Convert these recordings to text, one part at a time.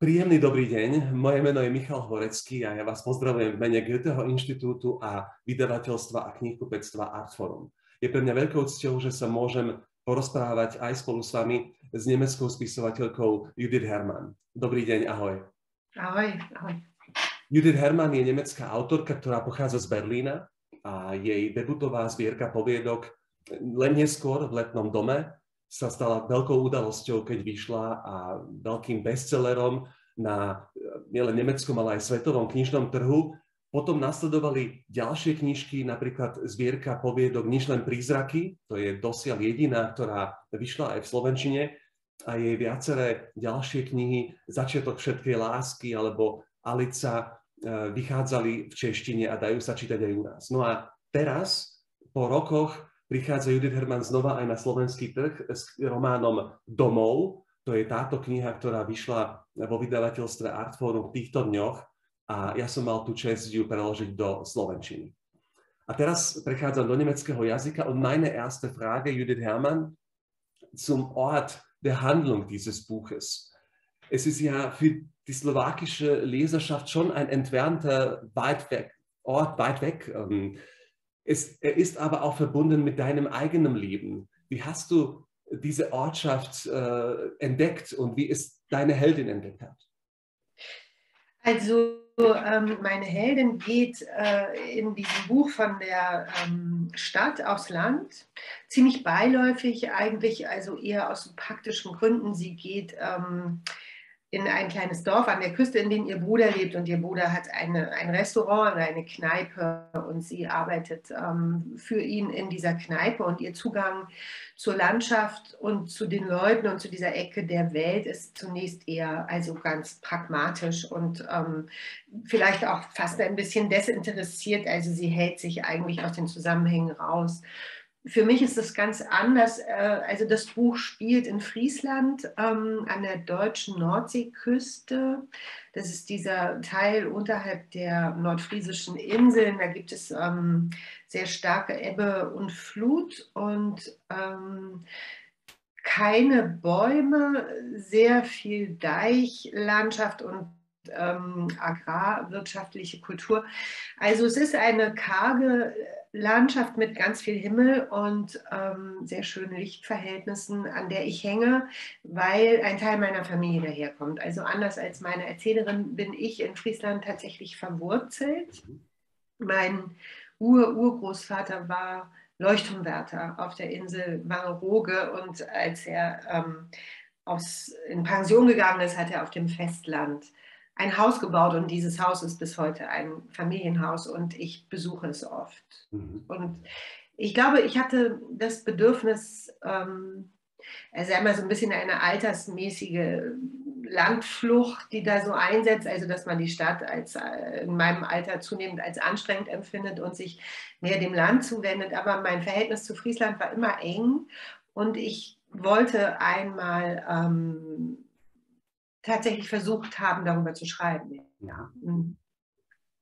Príjemný dobrý deň, moje meno je Michal Horecký a ja vás pozdravujem v mene Goetheho inštitútu a vydavateľstva a knihkupectva Artforum. Je pre mňa veľkou cťou, že sa môžem porozprávať aj spolu s vami s nemeckou spisovateľkou Judith Hermann. Dobrý deň, ahoj. Ahoj, ahoj. Judith Hermann je nemecká autorka, ktorá pochádza z Berlína a jej debutová zbierka poviedok len neskôr v letnom dome sa stala veľkou udalosťou, keď vyšla a veľkým bestsellerom na nielen nemeckom, ale aj svetovom knižnom trhu. Potom nasledovali ďalšie knižky, napríklad zbierka poviedok Nič prízraky, to je dosiaľ jediná, ktorá vyšla aj v Slovenčine, a jej viaceré ďalšie knihy, Začiatok všetkej lásky alebo Alica, e, vychádzali v češtine a dajú sa čítať aj u nás. No a teraz, po rokoch, prichádza Judith Herman znova aj na slovenský trh s románom Domov. To je táto kniha, ktorá vyšla vo vydavateľstve Artforum v týchto dňoch a ja som mal tú čest ju preložiť do slovenčiny. A teraz prechádzam do nemeckého jazyka und meine erste Frage, Judith Hermann, zum Ort der Handlung dieses Buches. Es ist ja für die slowakische Leserschaft schon ein entfernter weit weg, Ort weit weg. Ähm, es, er ist aber auch verbunden mit deinem eigenen Leben. Wie hast du diese Ortschaft äh, entdeckt und wie ist deine Heldin entdeckt hat? Also ähm, meine Heldin geht äh, in diesem Buch von der ähm, Stadt aufs Land, ziemlich beiläufig eigentlich, also eher aus praktischen Gründen. Sie geht ähm, in ein kleines Dorf an der Küste, in dem ihr Bruder lebt. Und ihr Bruder hat eine, ein Restaurant oder eine Kneipe und sie arbeitet ähm, für ihn in dieser Kneipe. Und ihr Zugang zur Landschaft und zu den Leuten und zu dieser Ecke der Welt ist zunächst eher also ganz pragmatisch und ähm, vielleicht auch fast ein bisschen desinteressiert. Also sie hält sich eigentlich aus den Zusammenhängen raus für mich ist das ganz anders. Äh, also das Buch spielt in Friesland ähm, an der deutschen Nordseeküste. Das ist dieser Teil unterhalb der nordfriesischen Inseln. Da gibt es ähm, sehr starke Ebbe und Flut und ähm, keine Bäume, sehr viel Deichlandschaft und ähm, agrarwirtschaftliche Kultur. Also es ist eine karge Landschaft mit ganz viel Himmel und ähm, sehr schönen Lichtverhältnissen, an der ich hänge, weil ein Teil meiner Familie daherkommt. Also anders als meine Erzählerin bin ich in Friesland tatsächlich verwurzelt. Mein Ur-Urgroßvater war Leuchtturmwärter auf der Insel Wangerooge und als er ähm, aus, in Pension gegangen ist, hat er auf dem Festland ein Haus gebaut und dieses Haus ist bis heute ein Familienhaus und ich besuche es oft. Mhm. Und ich glaube, ich hatte das Bedürfnis, ähm, also einmal so ein bisschen eine altersmäßige Landflucht, die da so einsetzt, also dass man die Stadt als äh, in meinem Alter zunehmend als anstrengend empfindet und sich mehr dem Land zuwendet. Aber mein Verhältnis zu Friesland war immer eng und ich wollte einmal ähm, tatsächlich versucht haben, darüber zu schreiben. Ja. Mhm.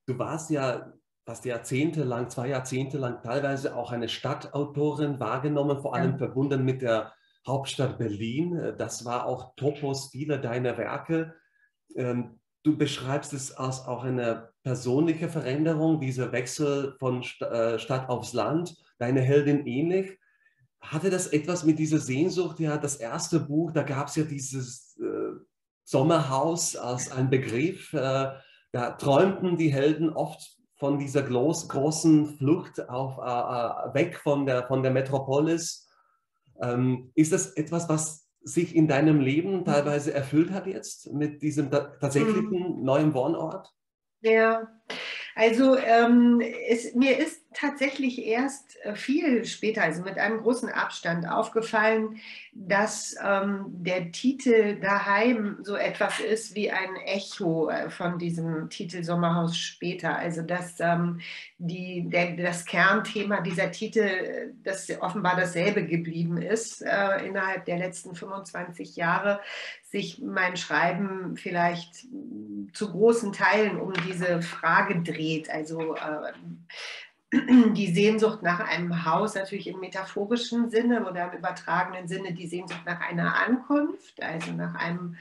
Du warst ja fast Jahrzehnte lang, zwei Jahrzehnte lang teilweise auch eine Stadtautorin wahrgenommen, vor allem ja. verbunden mit der Hauptstadt Berlin. Das war auch Topos vieler deiner Werke. Ähm, du beschreibst es als auch eine persönliche Veränderung, dieser Wechsel von äh, Stadt aufs Land, deine Heldin ähnlich. Hatte das etwas mit dieser Sehnsucht? Ja, das erste Buch, da gab es ja dieses äh, Sommerhaus als ein Begriff. Äh, da träumten die Helden oft von dieser groß, großen Flucht auf, äh, äh, weg von der, von der Metropolis. Ähm, ist das etwas, was sich in deinem Leben teilweise erfüllt hat jetzt mit diesem tatsächlichen mhm. neuen Wohnort? Ja, also ähm, es, mir ist tatsächlich erst äh, viel später, also mit einem großen Abstand, aufgefallen, dass ähm, der Titel Daheim so etwas ist wie ein Echo äh, von diesem Titel Sommerhaus später. Also dass ähm, die, der, das Kernthema dieser Titel, das offenbar dasselbe geblieben ist äh, innerhalb der letzten 25 Jahre, sich mein Schreiben vielleicht zu großen Teilen um diese Frage dreht. Also äh, die Sehnsucht nach einem Haus natürlich im metaphorischen Sinne oder im übertragenen Sinne die Sehnsucht nach einer Ankunft, also nach einem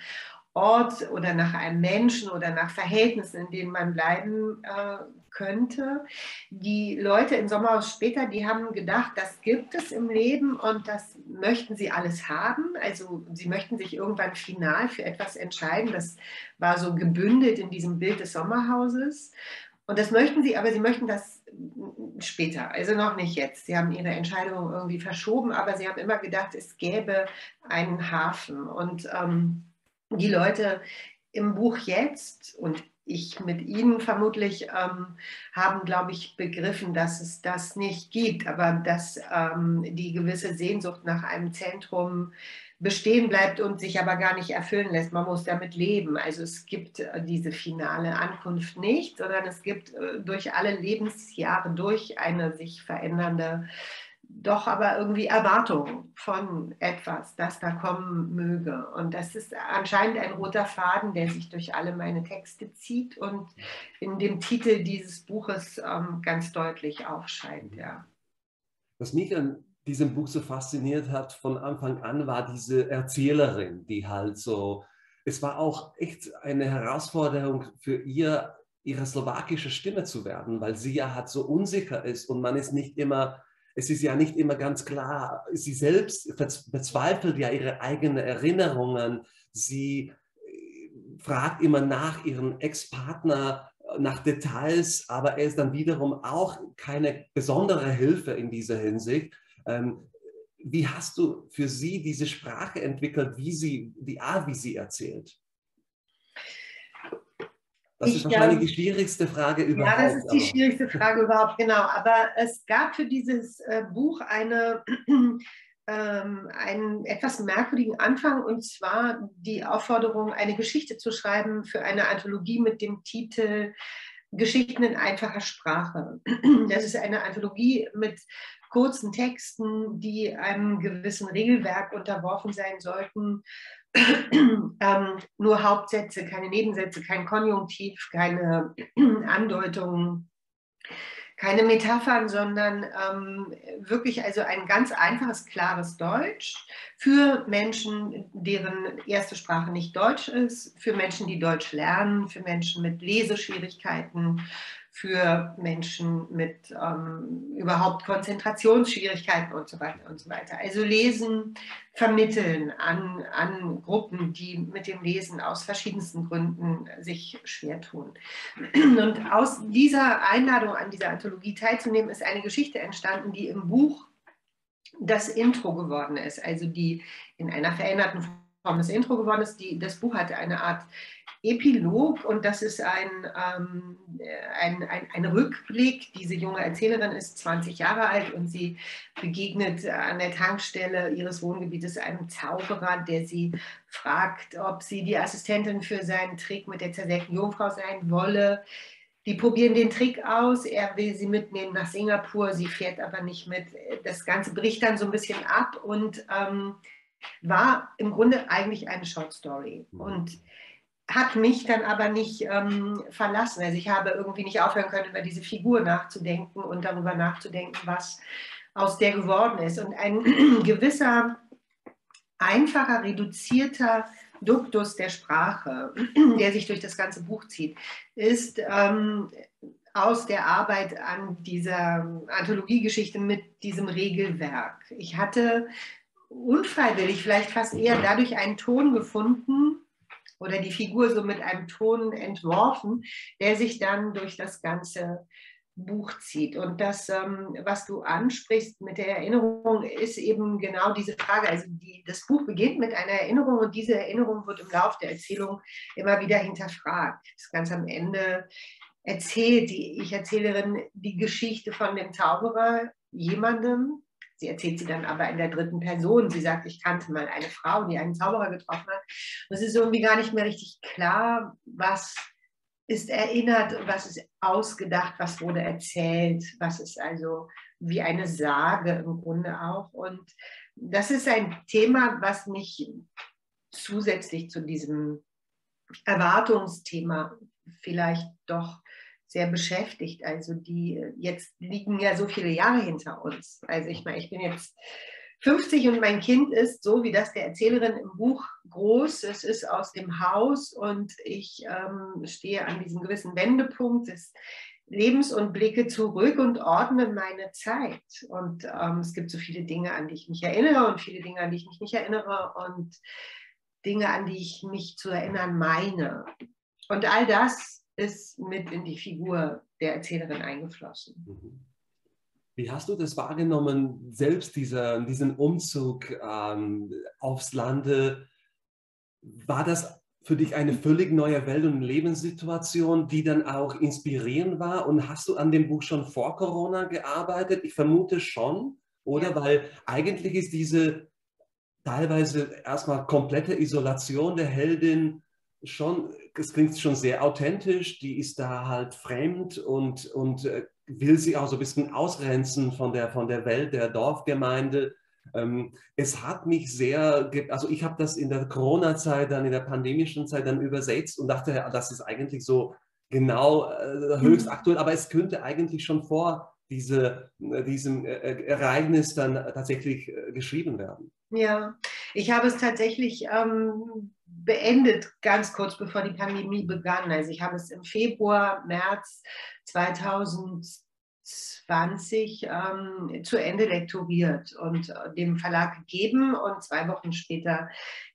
Ort oder nach einem Menschen oder nach Verhältnissen, in denen man bleiben äh, könnte. Die Leute im Sommerhaus später, die haben gedacht, das gibt es im Leben und das möchten sie alles haben. Also sie möchten sich irgendwann final für etwas entscheiden. Das war so gebündelt in diesem Bild des Sommerhauses. Und das möchten sie, aber sie möchten das später, also noch nicht jetzt. Sie haben ihre Entscheidung irgendwie verschoben, aber sie haben immer gedacht, es gäbe einen Hafen. Und ähm, die Leute im Buch jetzt und ich mit Ihnen vermutlich ähm, haben, glaube ich, begriffen, dass es das nicht gibt, aber dass ähm, die gewisse Sehnsucht nach einem Zentrum bestehen bleibt und sich aber gar nicht erfüllen lässt. Man muss damit leben. Also es gibt äh, diese finale Ankunft nicht, sondern es gibt äh, durch alle Lebensjahre durch eine sich verändernde doch aber irgendwie Erwartung von etwas, das da kommen möge. Und das ist anscheinend ein roter Faden, der sich durch alle meine Texte zieht und in dem Titel dieses Buches ähm, ganz deutlich aufscheint. Ja. Was mich an diesem Buch so fasziniert hat von Anfang an, war diese Erzählerin, die halt so, es war auch echt eine Herausforderung für ihr, ihre slowakische Stimme zu werden, weil sie ja halt so unsicher ist und man ist nicht immer es ist ja nicht immer ganz klar, sie selbst bezweifelt ja ihre eigenen Erinnerungen, sie äh, fragt immer nach ihrem Ex-Partner nach Details, aber er ist dann wiederum auch keine besondere Hilfe in dieser Hinsicht. Ähm, wie hast du für sie diese Sprache entwickelt, wie sie, die Art, wie sie erzählt? Das ich, ist wahrscheinlich die schwierigste Frage überhaupt. Ja, das ist die schwierigste Frage überhaupt, genau. Aber es gab für dieses äh, Buch eine, ähm, einen etwas merkwürdigen Anfang und zwar die Aufforderung, eine Geschichte zu schreiben für eine Anthologie mit dem Titel Geschichten in einfacher Sprache. Das ist eine Anthologie mit kurzen Texten, die einem gewissen Regelwerk unterworfen sein sollten ähm, nur Hauptsätze, keine Nebensätze, kein Konjunktiv, keine Andeutungen, keine Metaphern, sondern ähm, wirklich also ein ganz einfaches, klares Deutsch für Menschen, deren erste Sprache nicht Deutsch ist, für Menschen, die Deutsch lernen, für Menschen mit Leseschwierigkeiten, für Menschen mit ähm, überhaupt Konzentrationsschwierigkeiten und so weiter und so weiter. Also Lesen vermitteln an, an Gruppen, die mit dem Lesen aus verschiedensten Gründen sich schwer tun. Und aus dieser Einladung an dieser Anthologie teilzunehmen, ist eine Geschichte entstanden, die im Buch das Intro geworden ist, also die in einer veränderten Form das Intro geworden ist. Die, das Buch hatte eine Art Epilog und das ist ein, ähm, ein, ein, ein, Rückblick. Diese junge Erzählerin ist 20 Jahre alt und sie begegnet an der Tankstelle ihres Wohngebietes einem Zauberer, der sie fragt, ob sie die Assistentin für seinen Trick mit der zersägten Jungfrau sein wolle. Die probieren den Trick aus, er will sie mitnehmen nach Singapur, sie fährt aber nicht mit. Das Ganze bricht dann so ein bisschen ab und ähm, war im Grunde eigentlich eine Short Story. Und hat mich dann aber nicht ähm, verlassen. Also ich habe irgendwie nicht aufhören können, über diese Figur nachzudenken und darüber nachzudenken, was aus der geworden ist. Und ein gewisser, einfacher, reduzierter Duktus der Sprache, der sich durch das ganze Buch zieht, ist ähm, aus der Arbeit an dieser Anthologiegeschichte mit diesem Regelwerk. Ich hatte unfreiwillig, vielleicht fast eher dadurch einen Ton gefunden, oder die Figur so mit einem Ton entworfen, der sich dann durch das ganze Buch zieht. Und das, ähm, was du ansprichst mit der Erinnerung, ist eben genau diese Frage. Also die, das Buch beginnt mit einer Erinnerung und diese Erinnerung wird im Laufe der Erzählung immer wieder hinterfragt. Das ganz am Ende erzählt die Ich-Erzählerin die Geschichte von dem Zauberer jemandem, Sie erzählt sie dann aber in der dritten Person. Sie sagt, ich kannte mal eine Frau, die einen Zauberer getroffen hat. Und es ist irgendwie gar nicht mehr richtig klar, was ist erinnert was ist ausgedacht, was wurde erzählt, was ist also wie eine Sage im Grunde auch. Und das ist ein Thema, was mich zusätzlich zu diesem Erwartungsthema vielleicht doch sehr beschäftigt. Also die jetzt liegen ja so viele Jahre hinter uns. Also ich meine, ich bin jetzt 50 und mein Kind ist, so wie das der Erzählerin im Buch, groß. Es ist aus dem Haus und ich ähm, stehe an diesem gewissen Wendepunkt des Lebens und blicke zurück und ordne meine Zeit. Und ähm, es gibt so viele Dinge, an die ich mich erinnere und viele Dinge, an die ich mich nicht erinnere und Dinge, an die ich mich zu erinnern meine. Und all das ist mit in die Figur der Erzählerin eingeflossen. Mhm. Wie hast du das wahrgenommen, selbst dieser, diesen Umzug ähm, aufs Lande? War das für dich eine völlig neue Welt und Lebenssituation, die dann auch inspirierend war? Und hast du an dem Buch schon vor Corona gearbeitet? Ich vermute schon, oder? Ja. Weil eigentlich ist diese teilweise erstmal komplette Isolation der Heldin schon, es klingt schon sehr authentisch, die ist da halt fremd und, und äh, will sie auch so ein bisschen ausgrenzen von der, von der Welt der Dorfgemeinde. Ähm, es hat mich sehr, also ich habe das in der Corona-Zeit, dann in der pandemischen Zeit dann übersetzt und dachte, das ist eigentlich so genau äh, höchst mhm. aktuell, aber es könnte eigentlich schon vor diese, äh, diesem Ereignis dann tatsächlich geschrieben werden. Ja, ich habe es tatsächlich ähm, beendet, ganz kurz bevor die Pandemie begann. Also ich habe es im Februar, März 2020 20 ähm, zu Ende lektoriert und äh, dem Verlag gegeben. Und zwei Wochen später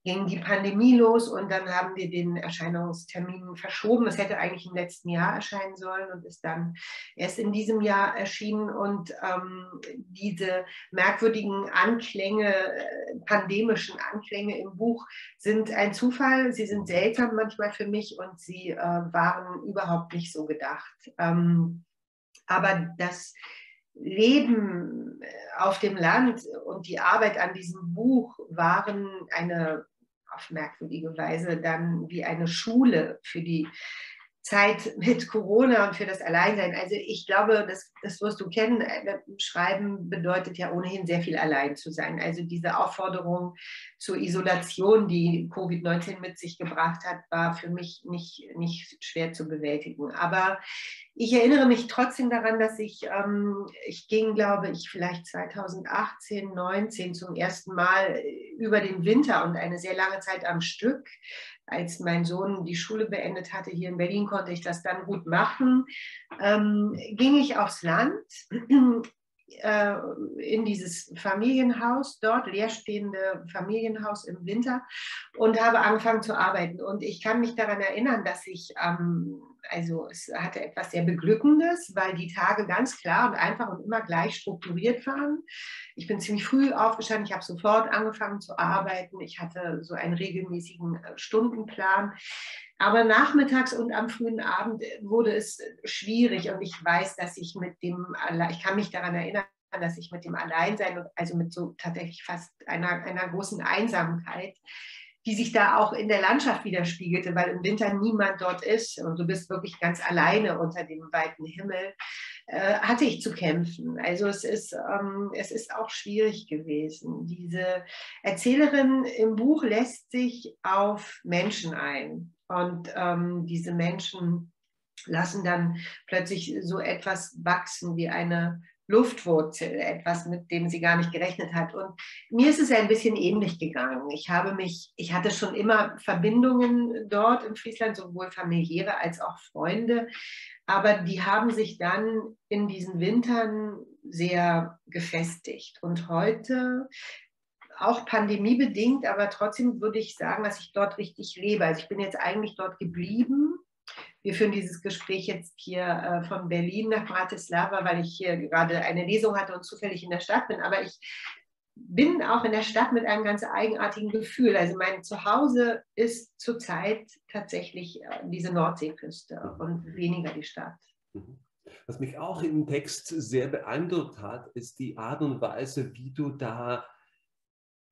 ging die Pandemie los und dann haben wir den Erscheinungstermin verschoben. Es hätte eigentlich im letzten Jahr erscheinen sollen und ist dann erst in diesem Jahr erschienen. Und ähm, diese merkwürdigen Anklänge, äh, pandemischen Anklänge im Buch sind ein Zufall. Sie sind seltsam manchmal für mich und sie äh, waren überhaupt nicht so gedacht. Ähm, aber das Leben äh, auf dem Land und die Arbeit an diesem Buch waren eine auf merkwürdige Weise dann wie eine Schule für die Zeit mit Corona und für das Alleinsein. Also ich glaube, das, das wirst du kennen. Schreiben bedeutet ja ohnehin sehr viel allein zu sein. Also diese Aufforderung zur Isolation, die Covid-19 mit sich gebracht hat, war für mich nicht, nicht schwer zu bewältigen. Aber ich erinnere mich trotzdem daran, dass ich, ähm, ich ging, glaube ich, vielleicht 2018, 19 zum ersten Mal über den Winter und eine sehr lange Zeit am Stück als mein Sohn die Schule beendet hatte, hier in Berlin konnte ich das dann gut machen, ähm, ging ich aufs Land äh, in dieses Familienhaus, dort leerstehende Familienhaus im Winter und habe angefangen zu arbeiten. Und ich kann mich daran erinnern, dass ich ähm, also es hatte etwas sehr Beglückendes, weil die Tage ganz klar und einfach und immer gleich strukturiert waren. Ich bin ziemlich früh aufgestanden, ich habe sofort angefangen zu arbeiten, ich hatte so einen regelmäßigen äh, Stundenplan. Aber nachmittags und am frühen Abend wurde es schwierig und ich weiß, dass ich mit dem, ich kann mich daran erinnern, dass ich mit dem Alleinsein, also mit so tatsächlich fast einer, einer großen Einsamkeit, die sich da auch in der Landschaft widerspiegelte, weil im Winter niemand dort ist und du bist wirklich ganz alleine unter dem weiten Himmel, äh, hatte ich zu kämpfen. Also es ist, ähm, es ist auch schwierig gewesen. Diese Erzählerin im Buch lässt sich auf Menschen ein und ähm, diese Menschen lassen dann plötzlich so etwas wachsen wie eine Luftwurzel, etwas, mit dem sie gar nicht gerechnet hat. Und mir ist es ein bisschen ähnlich gegangen. Ich habe mich, ich hatte schon immer Verbindungen dort in Friesland, sowohl familiäre als auch Freunde, aber die haben sich dann in diesen Wintern sehr gefestigt. Und heute auch pandemiebedingt, aber trotzdem würde ich sagen, dass ich dort richtig lebe. Also ich bin jetzt eigentlich dort geblieben wir führen dieses Gespräch jetzt hier äh, von Berlin nach Bratislava, weil ich hier gerade eine Lesung hatte und zufällig in der Stadt bin. Aber ich bin auch in der Stadt mit einem ganz eigenartigen Gefühl. Also mein Zuhause ist zurzeit tatsächlich äh, diese Nordseeküste und weniger die Stadt. Mhm. Was mich auch im Text sehr beeindruckt hat, ist die Art und Weise, wie du da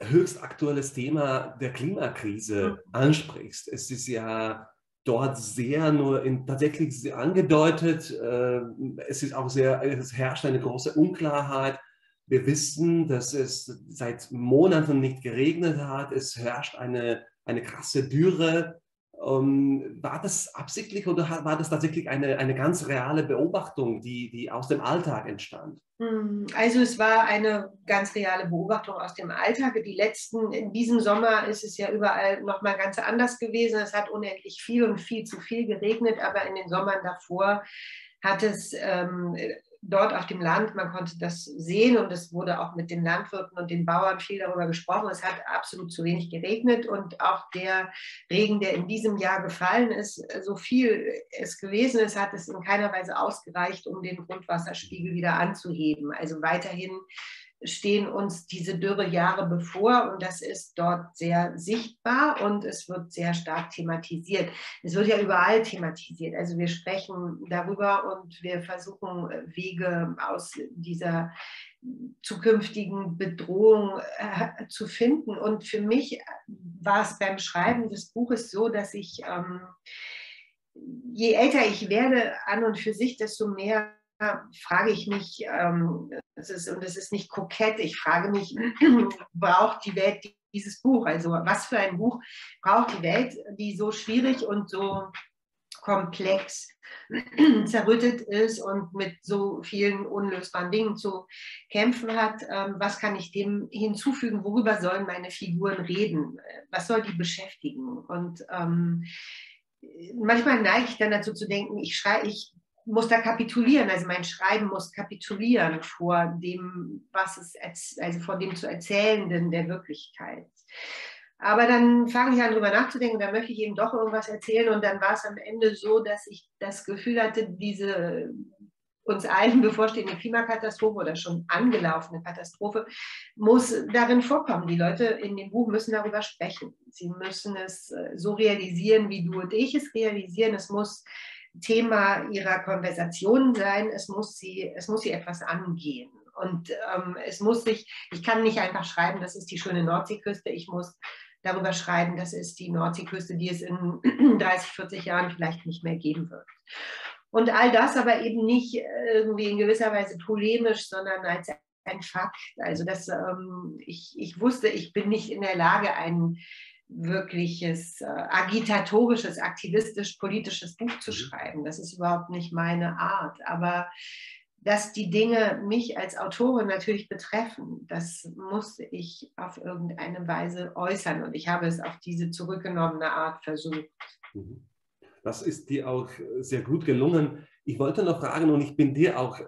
höchst aktuelles Thema der Klimakrise mhm. ansprichst. Es ist ja dort sehr nur in, tatsächlich sehr angedeutet. Äh, es ist auch sehr, es herrscht eine große Unklarheit. Wir wissen, dass es seit Monaten nicht geregnet hat. Es herrscht eine, eine krasse Dürre. Ähm, war das absichtlich oder war das tatsächlich eine, eine ganz reale Beobachtung, die, die aus dem Alltag entstand? Hm, also es war eine ganz reale Beobachtung aus dem Alltag. Die letzten, in diesem Sommer ist es ja überall nochmal ganz anders gewesen. Es hat unendlich viel und viel zu viel geregnet, aber in den Sommern davor hat es ähm, dort auf dem Land, man konnte das sehen und es wurde auch mit den Landwirten und den Bauern viel darüber gesprochen. Es hat absolut zu wenig geregnet und auch der Regen, der in diesem Jahr gefallen ist, so viel es gewesen ist, hat es in keiner Weise ausgereicht, um den Grundwasserspiegel wieder anzuheben. Also weiterhin stehen uns diese Dürrejahre bevor und das ist dort sehr sichtbar und es wird sehr stark thematisiert. Es wird ja überall thematisiert. Also wir sprechen darüber und wir versuchen Wege aus dieser zukünftigen Bedrohung äh, zu finden. Und für mich war es beim Schreiben des Buches so, dass ich, ähm, je älter ich werde, an und für sich, desto mehr frage ich mich, ähm, es ist, und es ist nicht kokett, ich frage mich, braucht die Welt dieses Buch? Also was für ein Buch braucht die Welt, die so schwierig und so komplex zerrüttet ist und mit so vielen unlösbaren Dingen zu kämpfen hat. Ähm, was kann ich dem hinzufügen? Worüber sollen meine Figuren reden? Was soll die beschäftigen? Und ähm, manchmal neige ich dann dazu zu denken, ich, schrei, ich muss da kapitulieren, also mein Schreiben muss kapitulieren vor dem, was es, also vor dem zu Erzählenden der Wirklichkeit. Aber dann fange ich an, darüber nachzudenken, da möchte ich eben doch irgendwas erzählen und dann war es am Ende so, dass ich das Gefühl hatte, diese uns allen bevorstehende Klimakatastrophe oder schon angelaufene Katastrophe muss darin vorkommen. Die Leute in dem Buch müssen darüber sprechen. Sie müssen es äh, so realisieren, wie du und ich es realisieren. Es muss Thema ihrer Konversation sein. Es muss sie, es muss sie etwas angehen. Und ähm, es muss sich, ich kann nicht einfach schreiben, das ist die schöne Nordseeküste. Ich muss darüber schreiben, das ist die Nordseeküste, die es in 30, 40 Jahren vielleicht nicht mehr geben wird. Und all das aber eben nicht irgendwie in gewisser Weise polemisch, sondern als ein Fakt. Also dass ähm, ich, ich wusste, ich bin nicht in der Lage, einen wirkliches äh, agitatorisches, aktivistisch-politisches Buch zu mhm. schreiben. Das ist überhaupt nicht meine Art. Aber dass die Dinge mich als Autorin natürlich betreffen, das musste ich auf irgendeine Weise äußern. Und ich habe es auf diese zurückgenommene Art versucht. Mhm. Das ist dir auch sehr gut gelungen. Ich wollte noch fragen, und ich bin dir auch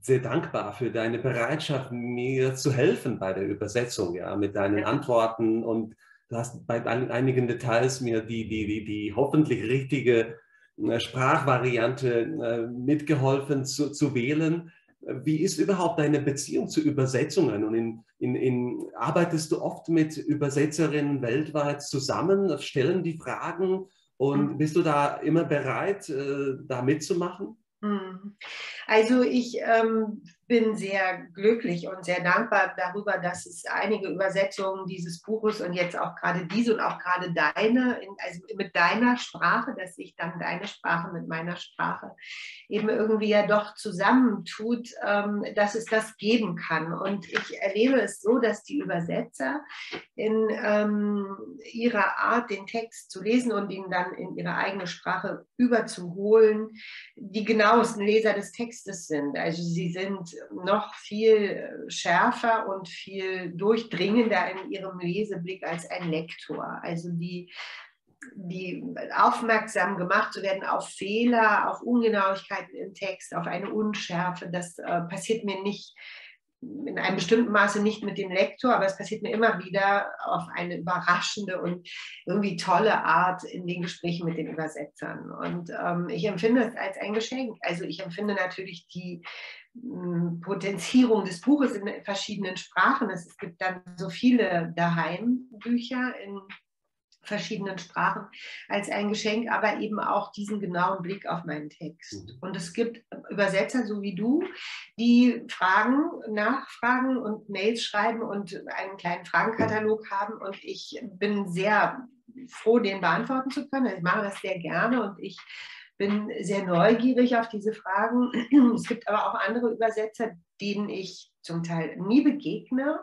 sehr dankbar für deine Bereitschaft, mir zu helfen bei der Übersetzung, ja, mit deinen Antworten und Du hast bei einigen Details mir die, die, die, die hoffentlich richtige äh, Sprachvariante äh, mitgeholfen zu, zu wählen. Wie ist überhaupt deine Beziehung zu Übersetzungen? Und in, in, in, arbeitest du oft mit Übersetzerinnen weltweit zusammen, stellen die Fragen und mhm. bist du da immer bereit, äh, da mitzumachen? Mhm. Also ich ähm, bin sehr glücklich und sehr dankbar darüber, dass es einige Übersetzungen dieses Buches und jetzt auch gerade diese und auch gerade deine, also mit deiner Sprache, dass sich dann deine Sprache mit meiner Sprache eben irgendwie ja doch zusammentut, ähm, dass es das geben kann. Und ich erlebe es so, dass die Übersetzer in ähm, ihrer Art, den Text zu lesen und ihn dann in ihre eigene Sprache überzuholen, die genauesten Leser des Textes sind. Also sie sind noch viel schärfer und viel durchdringender in ihrem Leseblick als ein Lektor. Also die, die aufmerksam gemacht zu werden auf Fehler, auf Ungenauigkeiten im Text, auf eine Unschärfe, das äh, passiert mir nicht in einem bestimmten Maße nicht mit dem Lektor, aber es passiert mir immer wieder auf eine überraschende und irgendwie tolle Art in den Gesprächen mit den Übersetzern. Und ähm, ich empfinde es als ein Geschenk. Also ich empfinde natürlich die hm, Potenzierung des Buches in verschiedenen Sprachen. Es gibt dann so viele daheim Bücher in verschiedenen Sprachen als ein Geschenk, aber eben auch diesen genauen Blick auf meinen Text. Mhm. Und es gibt Übersetzer, so wie du, die Fragen, nachfragen und Mails schreiben und einen kleinen Fragenkatalog haben. Und ich bin sehr froh, den beantworten zu können. Ich mache das sehr gerne und ich bin sehr neugierig auf diese Fragen. Es gibt aber auch andere Übersetzer, denen ich zum Teil nie begegne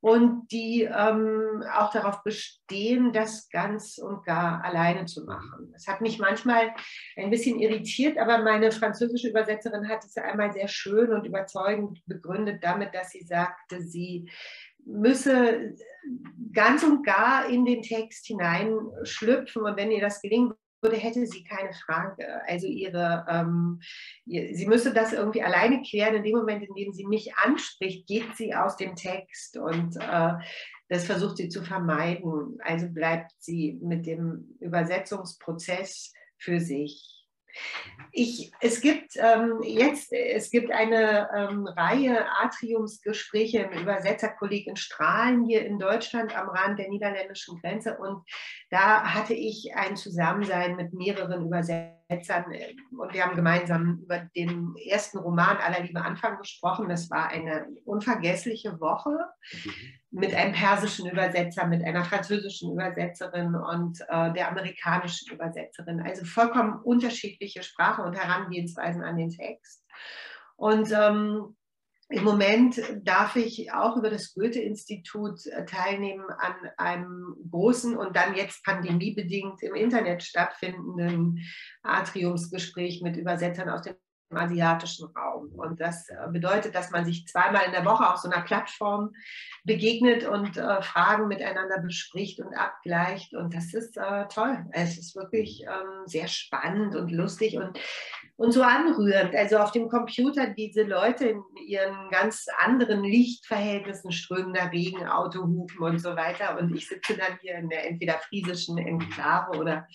und die ähm, auch darauf bestehen, das ganz und gar alleine zu machen. Das hat mich manchmal ein bisschen irritiert, aber meine französische Übersetzerin hat es einmal sehr schön und überzeugend begründet damit, dass sie sagte, sie müsse ganz und gar in den Text hineinschlüpfen und wenn ihr das gelingt, würde, hätte sie keine Frage. Also ihre, ähm, sie müsste das irgendwie alleine klären. In dem Moment, in dem sie mich anspricht, geht sie aus dem Text und äh, das versucht sie zu vermeiden. Also bleibt sie mit dem Übersetzungsprozess für sich. Ich, es gibt ähm, jetzt, es gibt eine ähm, Reihe Atriumsgespräche im Übersetzerkolleg in Strahlen hier in Deutschland am Rand der niederländischen Grenze. Und da hatte ich ein Zusammensein mit mehreren Übersetzern äh, und wir haben gemeinsam über den ersten Roman Aller Liebe Anfang gesprochen. Das war eine unvergessliche Woche mhm. mit einem persischen Übersetzer, mit einer französischen Übersetzerin und äh, der amerikanischen Übersetzerin. Also vollkommen unterschiedliche Sprachen und Herangehensweisen an den Text. Und ähm, im Moment darf ich auch über das Goethe-Institut äh, teilnehmen an einem großen und dann jetzt pandemiebedingt im Internet stattfindenden Atriumsgespräch mit Übersetzern aus dem asiatischen Raum. Und das äh, bedeutet, dass man sich zweimal in der Woche auf so einer Plattform begegnet und äh, Fragen miteinander bespricht und abgleicht. Und das ist äh, toll. Es ist wirklich ähm, sehr spannend und lustig und, und so anrührend. Also auf dem Computer diese Leute in ihren ganz anderen Lichtverhältnissen, strömender Regen, Autohupen und so weiter. Und ich sitze dann hier in der entweder friesischen Enklave oder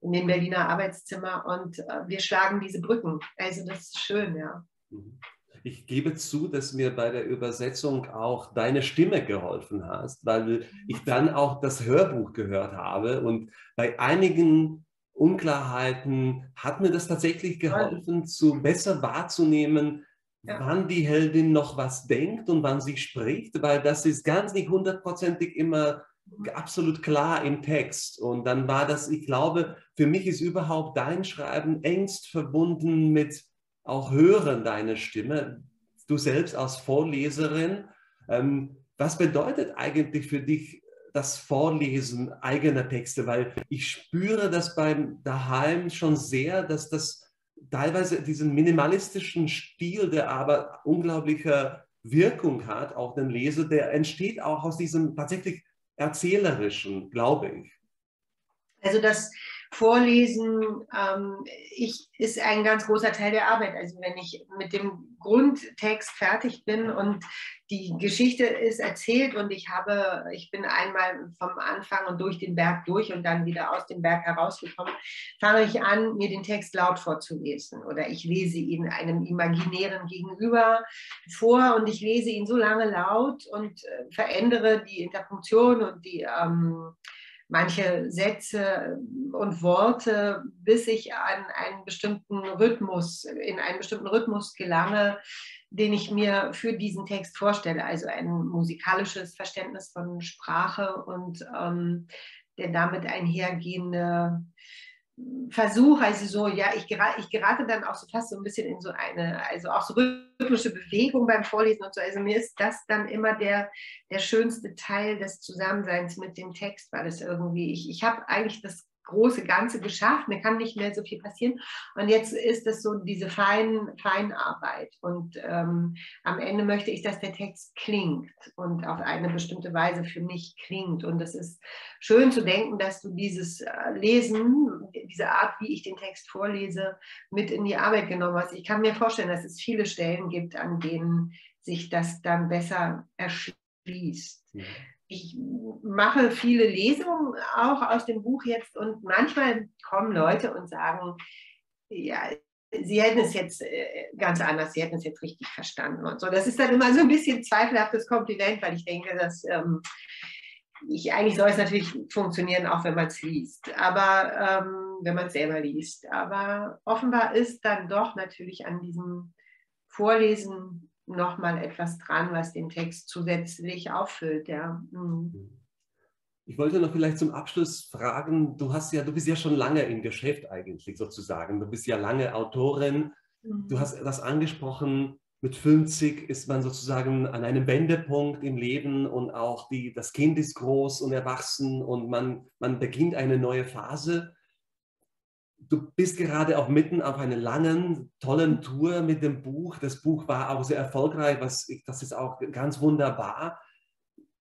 in dem Berliner Arbeitszimmer und äh, wir schlagen diese Brücken. Also das ist schön, ja. Mhm. Ich gebe zu, dass mir bei der Übersetzung auch deine Stimme geholfen hast, weil ich dann auch das Hörbuch gehört habe und bei einigen Unklarheiten hat mir das tatsächlich geholfen, zu besser wahrzunehmen, ja. wann die Heldin noch was denkt und wann sie spricht, weil das ist ganz nicht hundertprozentig immer absolut klar im Text. Und dann war das, ich glaube, für mich ist überhaupt dein Schreiben engst verbunden mit auch Hören deiner Stimme. Du selbst als Vorleserin. Ähm, was bedeutet eigentlich für dich das Vorlesen eigener Texte? Weil ich spüre das beim Daheim schon sehr, dass das teilweise diesen minimalistischen Stil, der aber unglaubliche Wirkung hat auf den Leser, der entsteht auch aus diesem tatsächlich Erzählerischen, glaube ich. Also das Vorlesen ähm, ich, ist ein ganz großer Teil der Arbeit. Also wenn ich mit dem Grundtext fertig bin und die Geschichte ist erzählt und ich habe, ich bin einmal vom Anfang und durch den Berg durch und dann wieder aus dem Berg herausgekommen, fange ich an, mir den Text laut vorzulesen oder ich lese ihn einem imaginären Gegenüber vor und ich lese ihn so lange laut und äh, verändere die Interpunktion und die ähm, manche Sätze und Worte, bis ich an einen bestimmten Rhythmus, in einen bestimmten Rhythmus gelange, den ich mir für diesen Text vorstelle. Also ein musikalisches Verständnis von Sprache und ähm, der damit einhergehende Versuch, also so, ja, ich gerate, ich gerate dann auch so fast so ein bisschen in so eine, also auch so rhythmische Bewegung beim Vorlesen und so. Also mir ist das dann immer der, der schönste Teil des Zusammenseins mit dem Text, weil es irgendwie, ich, ich habe eigentlich das große Ganze geschafft, mir kann nicht mehr so viel passieren. Und jetzt ist es so diese Fein, Feinarbeit. Und ähm, am Ende möchte ich, dass der Text klingt und auf eine bestimmte Weise für mich klingt. Und es ist schön zu denken, dass du dieses äh, Lesen, diese Art, wie ich den Text vorlese, mit in die Arbeit genommen hast. Ich kann mir vorstellen, dass es viele Stellen gibt, an denen sich das dann besser erschließt. Ja ich mache viele Lesungen auch aus dem Buch jetzt und manchmal kommen Leute und sagen, ja, sie hätten es jetzt äh, ganz anders, sie hätten es jetzt richtig verstanden und so. Das ist dann immer so ein bisschen zweifelhaftes Kompliment, weil ich denke, dass ähm, ich, eigentlich soll es natürlich funktionieren, auch wenn man es liest, aber ähm, wenn man es selber liest. Aber offenbar ist dann doch natürlich an diesem Vorlesen nochmal etwas dran, was den Text zusätzlich auffüllt. Ja. Mhm. Ich wollte noch vielleicht zum Abschluss fragen, du hast ja, du bist ja schon lange im Geschäft eigentlich sozusagen. Du bist ja lange Autorin. Mhm. Du hast das angesprochen, mit 50 ist man sozusagen an einem Wendepunkt im Leben und auch die, das Kind ist groß und erwachsen und man, man beginnt eine neue Phase. Du bist gerade auch mitten auf einer langen, tollen Tour mit dem Buch. Das Buch war auch sehr erfolgreich, was ich, das ist auch ganz wunderbar.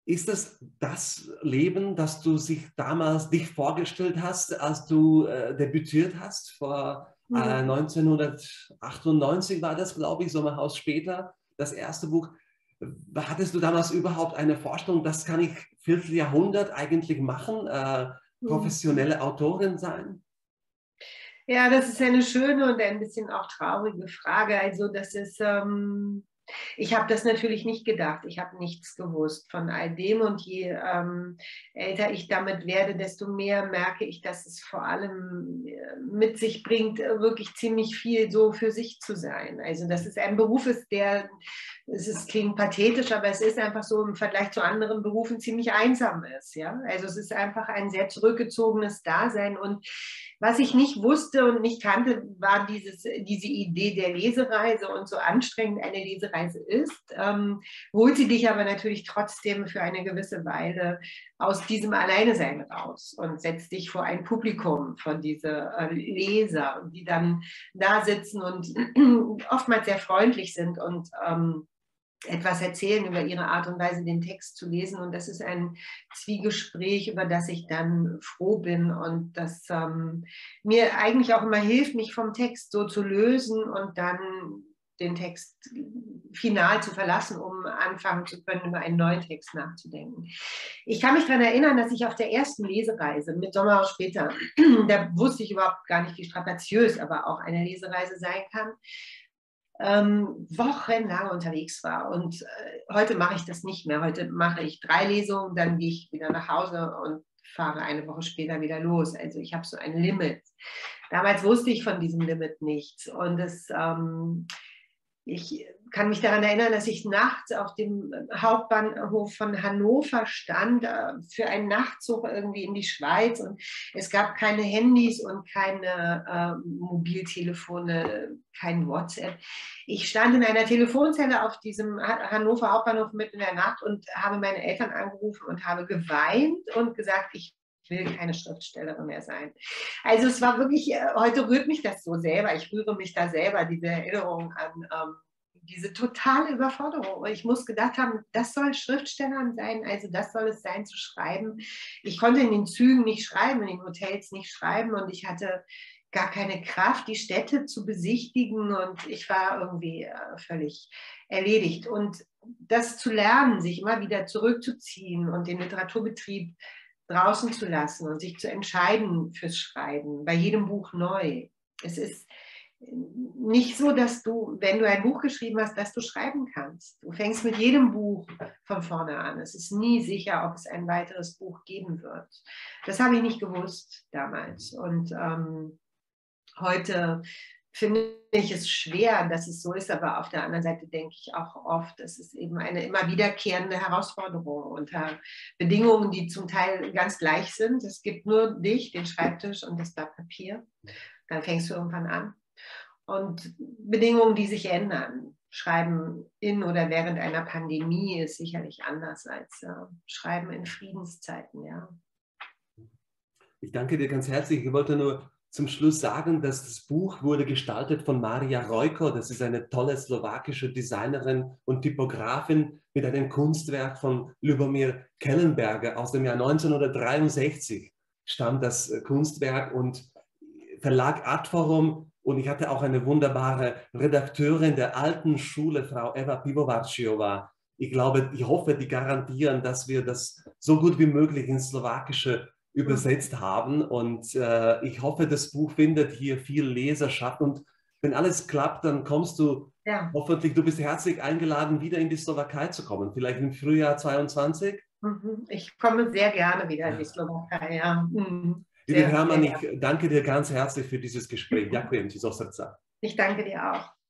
Ist das das Leben, das du sich damals dich vorgestellt hast, als du äh, debütiert hast vor. Äh, 1998 war das, glaube ich, Sommerhaus später, das erste Buch. Hattest du damals überhaupt eine Vorstellung, das kann ich Vierteljahrhundert eigentlich machen, äh, mhm. professionelle Autorin sein? Ja, das ist eine schöne und ein bisschen auch traurige Frage. Also, das ist, ähm, ich habe das natürlich nicht gedacht. Ich habe nichts gewusst von all dem. Und je ähm, älter ich damit werde, desto mehr merke ich, dass es vor allem äh, mit sich bringt, äh, wirklich ziemlich viel so für sich zu sein. Also, dass es ein Beruf ist, der, es ist, klingt pathetisch, aber es ist einfach so im Vergleich zu anderen Berufen ziemlich einsam ist. Ja? Also, es ist einfach ein sehr zurückgezogenes Dasein. Und was ich nicht wusste und nicht kannte, war dieses, diese Idee der Lesereise und so anstrengend eine Lesereise ist, ähm, holt sie dich aber natürlich trotzdem für eine gewisse Weile aus diesem Alleinesein raus und setzt dich vor ein Publikum von diese äh, Leser, die dann da sitzen und oftmals sehr freundlich sind und ähm, etwas erzählen über ihre Art und Weise, den Text zu lesen. Und das ist ein Zwiegespräch, über das ich dann froh bin und das ähm, mir eigentlich auch immer hilft, mich vom Text so zu lösen und dann den Text final zu verlassen, um anfangen zu können, über einen neuen Text nachzudenken. Ich kann mich daran erinnern, dass ich auf der ersten Lesereise mit Sommerhaus später, da wusste ich überhaupt gar nicht, wie strapaziös aber auch eine Lesereise sein kann, ähm, wochenlang unterwegs war. Und äh, heute mache ich das nicht mehr. Heute mache ich drei Lesungen, dann gehe ich wieder nach Hause und fahre eine Woche später wieder los. Also ich habe so ein Limit. Damals wusste ich von diesem Limit nichts. Und es, ähm, ich kann mich daran erinnern, dass ich nachts auf dem Hauptbahnhof von Hannover stand äh, für einen Nachtzug irgendwie in die Schweiz und es gab keine Handys und keine äh, Mobiltelefone, kein WhatsApp. Ich stand in einer Telefonzelle auf diesem Hannover Hauptbahnhof mitten in der Nacht und habe meine Eltern angerufen und habe geweint und gesagt, ich will keine Schriftstellerin mehr sein. Also es war wirklich, äh, heute rührt mich das so selber, ich rühre mich da selber, diese Erinnerung an ähm, diese totale Überforderung. Ich muss gedacht haben, das soll Schriftstellern sein, also das soll es sein zu schreiben. Ich konnte in den Zügen nicht schreiben, in den Hotels nicht schreiben und ich hatte gar keine Kraft, die Städte zu besichtigen und ich war irgendwie äh, völlig erledigt. Und das zu lernen, sich immer wieder zurückzuziehen und den Literaturbetrieb draußen zu lassen und sich zu entscheiden fürs Schreiben, bei jedem Buch neu. Es ist nicht so, dass du, wenn du ein Buch geschrieben hast, dass du schreiben kannst. Du fängst mit jedem Buch von vorne an. Es ist nie sicher, ob es ein weiteres Buch geben wird. Das habe ich nicht gewusst damals. Und ähm, heute finde ich es schwer, dass es so ist, aber auf der anderen Seite denke ich auch oft, es ist eben eine immer wiederkehrende Herausforderung unter Bedingungen, die zum Teil ganz gleich sind. Es gibt nur dich, den Schreibtisch und das Blatt Papier. Dann fängst du irgendwann an und Bedingungen, die sich ändern. Schreiben in oder während einer Pandemie ist sicherlich anders als äh, Schreiben in Friedenszeiten, ja. Ich danke dir ganz herzlich. Ich wollte nur zum Schluss sagen, dass das Buch wurde gestaltet von Maria Rojko. Das ist eine tolle slowakische Designerin und Typografin mit einem Kunstwerk von Lubomir Kellenberger aus dem Jahr 1963 stammt das Kunstwerk und Verlag Adforum und ich hatte auch eine wunderbare Redakteurin der alten Schule, Frau Eva Pivovarciova. Ich glaube, ich hoffe, die garantieren, dass wir das so gut wie möglich ins Slowakische übersetzt haben. Und äh, ich hoffe, das Buch findet hier viel Leserschaft. Und wenn alles klappt, dann kommst du ja. hoffentlich, du bist herzlich eingeladen, wieder in die Slowakei zu kommen. Vielleicht im Frühjahr 22. Mhm. Ich komme sehr gerne wieder in die Slowakei. Ja. Mhm. Liebe Hermann, ich danke dir ganz herzlich für dieses Gespräch. Ďakujem ti zo srdca. Ich danke dir auch.